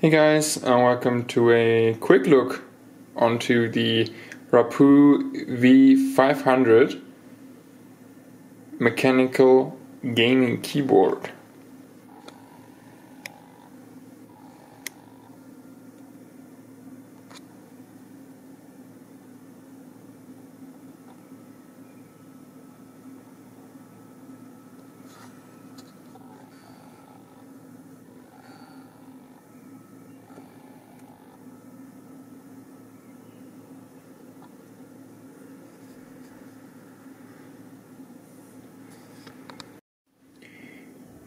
Hey guys, and welcome to a quick look onto the Rapoo V500 mechanical gaming keyboard.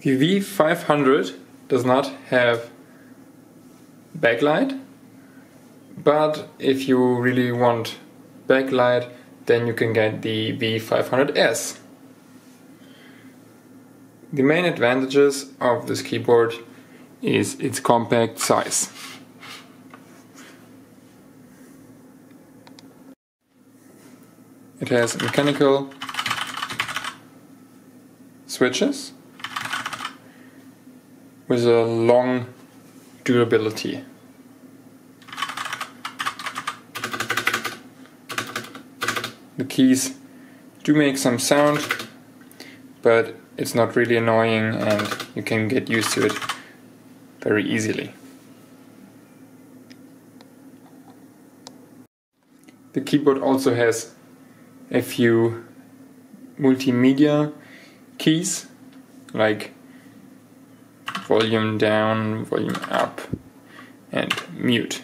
The V500 does not have backlight, but if you really want backlight, then you can get the V500S. The main advantages of this keyboard is its compact size. It has mechanical switches with a long durability. The keys do make some sound, but it's not really annoying and you can get used to it very easily. The keyboard also has a few multimedia keys like volume down, volume up, and mute.